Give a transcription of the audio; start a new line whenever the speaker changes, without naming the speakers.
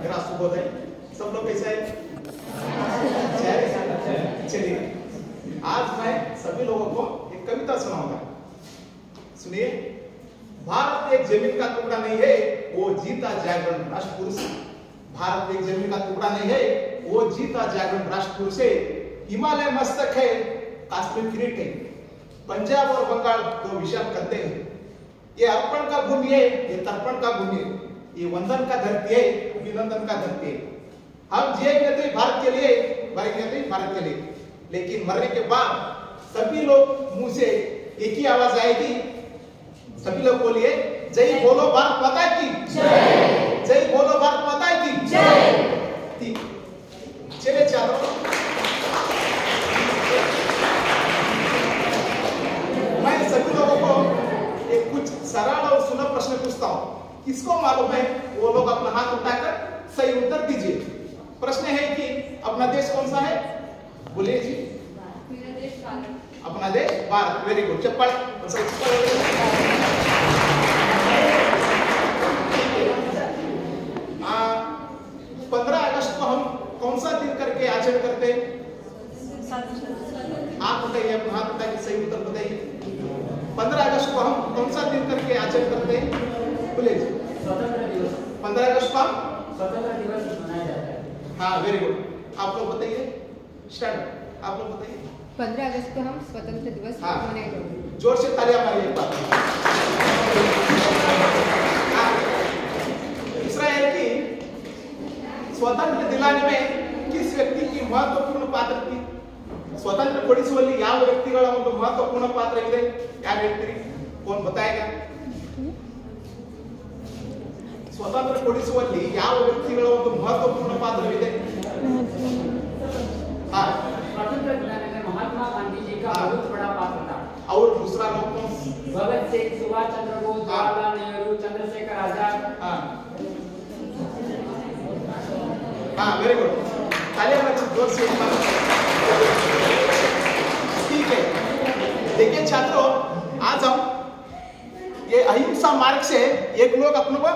मेरा सुबोधय सब लोग कैसे हैं? चलिए, आज मैं सभी लोगों को एक कविता सुनाऊँगा। सुनिए, भारत एक ज़मीन का टुकड़ा नहीं है, वो जीता जागरण राष्ट्र से भारत एक ज़मीन का टुकड़ा नहीं है, वो जीता जागरण राष्ट्र से हिमालय मस्तक है, काश्मीर किरीट है। पंजाब और बंगाल दो विशाल करते हैं। ये अर्पण का भूमि है, ये तर्पण का भूमि है। ये वंदन का धरती है अभिनंदन का धरती है हम जिएँगे तो भारत के लिए मरेंगे तो भारत के लिए। लेकिन मरने के बाद सभी लोग मुँह से एक ही आवाज़ आएगी। सभी लोग बोलिए, जय बोलो भारत माता की। जय। जय बोलो भारत माता की। जय। चले छात्रों मैं सभी लोगों को एक कुछ सरल और सुलभ प्रश्न पूछता हूँ। किसको मालूम है? वो लोग अपना हाथ उठाकर सही उत्तर दीजिए। प्रश्न है कि अपना देश कौन सा है? बोलिए जी। अपना देश भारत। वेरी गुड चप्पल। पंद्रह अगस्त को हम कौन सा दिन करके आचरण करते हैं? आप बताइए, अपना हाथ के सही उत्तर बताइए। पंद्रह अगस्त को हम कौन सा दिन करके आचरण करते हैं? बोलिए जी
स्वतंत्र दिवस
पंद्रह अगस्त को हम
स्वतंत्र दिवस मनाया जाता है
हाँ वेरी गुड आप लोग बताइए स्टार्ट आप लोग बताइए
पंद्रह अगस्त को हम स्वतंत्र दिवस
हाँ।
मनाए जाते
जोर से तालियां मारिए एक बार हाँ, दूसरा है कि स्वतंत्र दिलाने में किस व्यक्ति की महत्वपूर्ण पात्र थी ಸ್ವತಂತ್ರ ಕೊಡಿಸುವಲ್ಲಿ ಯಾವ ವ್ಯಕ್ತಿಗಳ ಒಂದು ಮಹತ್ವಪೂರ್ಣ ಪಾತ್ರ ಇದೆ ಯಾರು ಹೇಳ್ತೀರಿ ಕೋನ್ ಬತಾಯೇಗ
बड़ा पात्र था
और दूसरा लोग कौन
भगत सिंह सुभाष चंद्र बोस। जवाहरलाल नेहरू चंद्रशेखर आज़ाद।
ठीक है देखिए छात्रों आज हम ये अहिंसा मार्ग से एक लोग अपने को